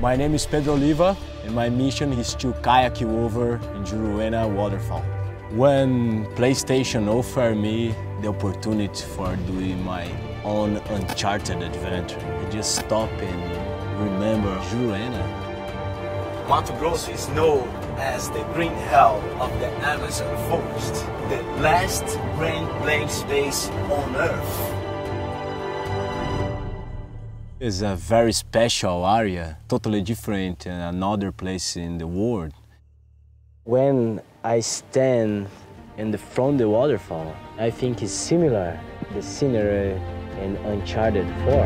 My name is Pedro Oliva and my mission is to kayak you over in Juruena waterfall. When PlayStation offered me the opportunity for doing my own uncharted adventure, I just stop and remember Juruena. Mato Grosso is known as the green hell of the Amazon forest, the last green blank space on Earth. It's a very special area, totally different than another place in the world. When I stand in the front of the waterfall, I think it's similar the scenery in Uncharted 4.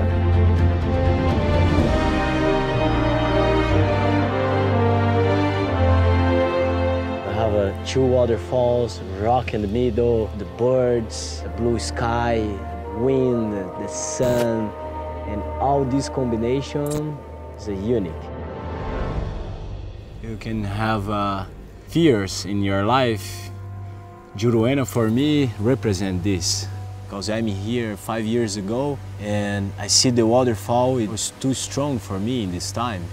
I have uh, two waterfalls, rock in the middle, the birds, the blue sky, wind, the sun, and all this combination is unique. You can have uh, fears in your life. Juruena for me represent this because I'm here five years ago and I see the waterfall. It was too strong for me in this time.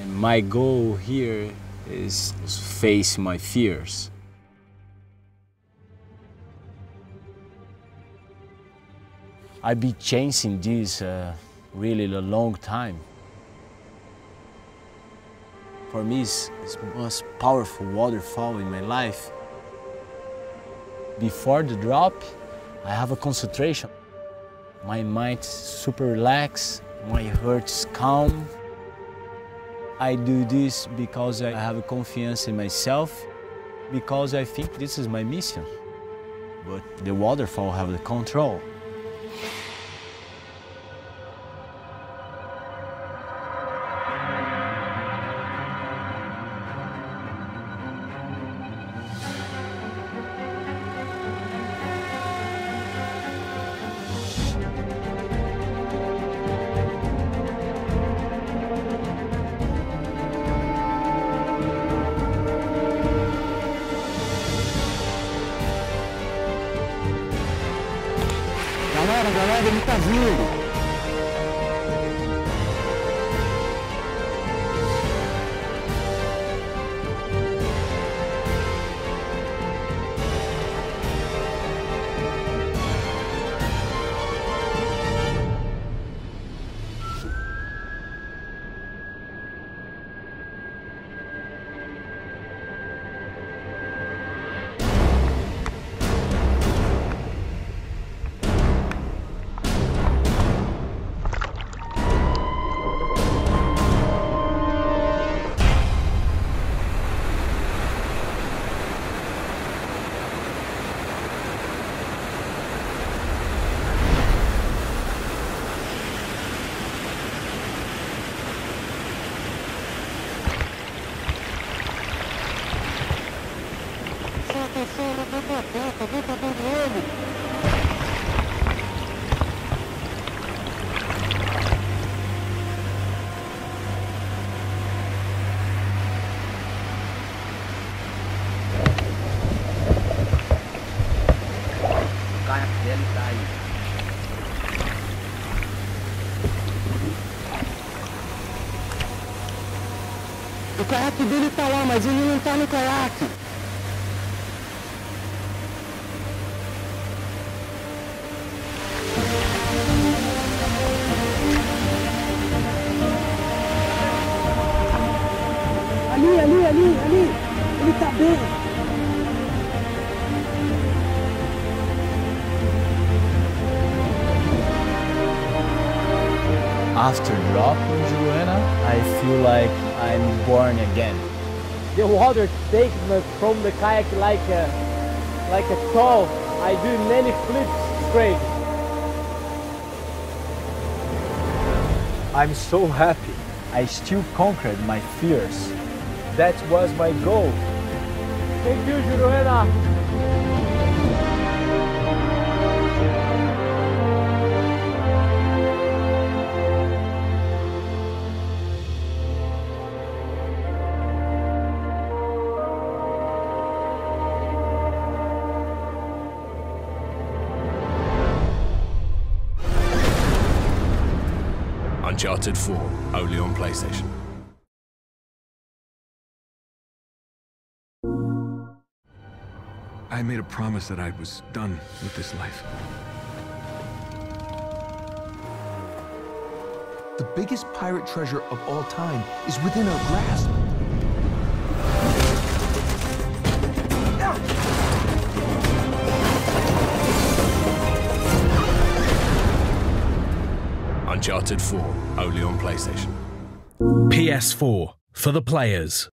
And my goal here is to face my fears. I've been chasing this uh, really a long time. For me, it's, it's the most powerful waterfall in my life. Before the drop, I have a concentration. My mind's super relaxed, my heart's calm. I do this because I have a confidence in myself, because I think this is my mission. But the waterfall have the control. Galera, ele tá vindo. O caiaque dele tá aí. O caiaque dele tá lá, mas ele não tá no caiaque. Ali, ali, ali, ali. Ele tá bem. After dropping Juruena, I feel like I'm born again. The water takes me from the kayak like a, like a tall. I do many flips straight. I'm so happy. I still conquered my fears. That was my goal. Thank you, Juruena. Uncharted 4, only on PlayStation. I made a promise that I was done with this life. The biggest pirate treasure of all time is within our grasp. Uncharted 4, only on PlayStation. PS4 for the players.